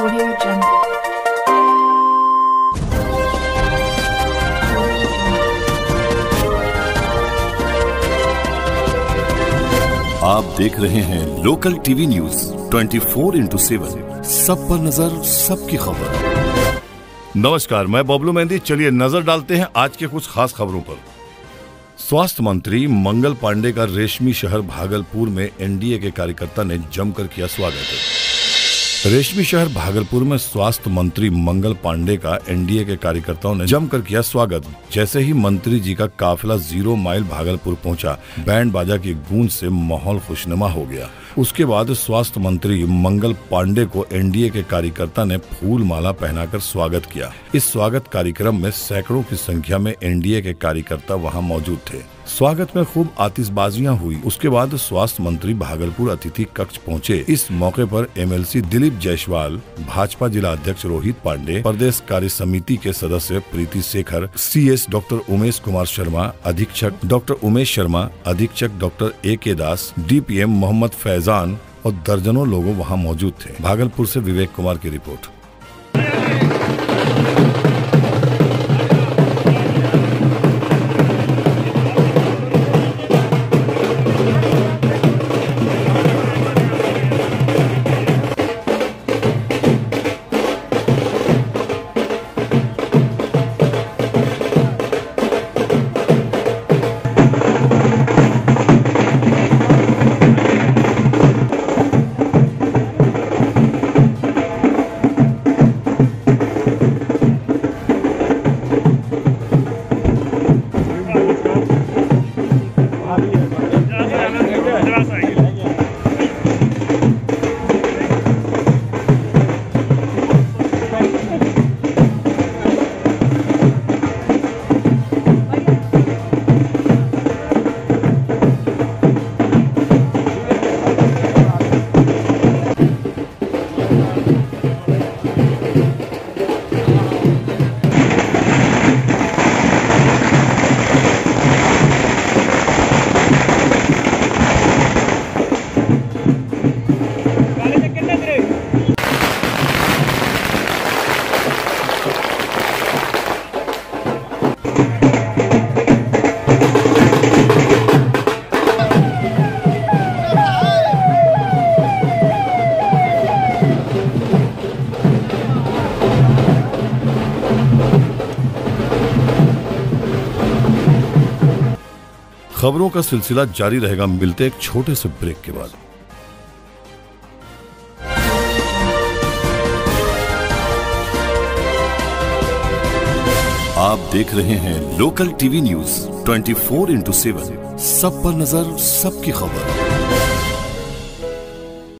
आप देख रहे हैं local TV news 24 four into seven. सब पर नज़र, सबकी खबर। नमस्कार, मैं बबलू मेहंदी। चलिए नज़र डालते हैं आज के कुछ खास खबरों पर। स्वास्थ्य मंत्री मंगल पांडे का रेशमी शहर भागलपुर में एनडीए के कार्यकर्ता ने जमकर किया स्वागत। रेशमी शहर भागलपुर में स्वास्थ्य मंत्री मंगल पांडे का एनडीए के कार्यकर्ताओं ने जमकर किया स्वागत। जैसे ही मंत्री जी का काफिला ज़ीरो माइल भागलपुर पहुँचा, बैंड बाजा की गूंज से माहौल खुशनुमा हो गया। उसके बाद स्वास्थ्य मंत्री मंगल पांडे को एनडीए के कार्यकर्ता ने फूल माला पहनाकर स्वागत किया। इस स्वागत कार्यक्रम में सैकड़ों की संख्या में एनडीए के कार्यकर्ता वहाँ मौजूद थे। स्वागत में खूब आतिशबाजियाँ हुई। उसके बाद स्वास्थ्य मंत्री भागलपुर अतिथि कक्ष पहुँचे। इस मौके पर एमएलसी दिलीप जायसवाल, भाजपा जिला अध्यक्ष रोहित पांडे, प्रदेश कार्य समिति के सदस्य प्रीति शेखर, सीएस डॉक्टर उमेश कुमार शर्मा, अधीक्षक डॉक्टर उमेश शर्मा, अधीक्षक doctor A K Das, DPM Mohammad Faizan और दर्जनों लोगों वहाँ मौजूद थे। भागलपुर से विवेक कुमार की रिपोर्ट। खबरों का सिलसिला जारी रहेगा, मिलते एक छोटे से ब्रेक के बाद। आप देख रहे हैं local TV news 24 four into seven. सब पर नज़र, सबकी खबर।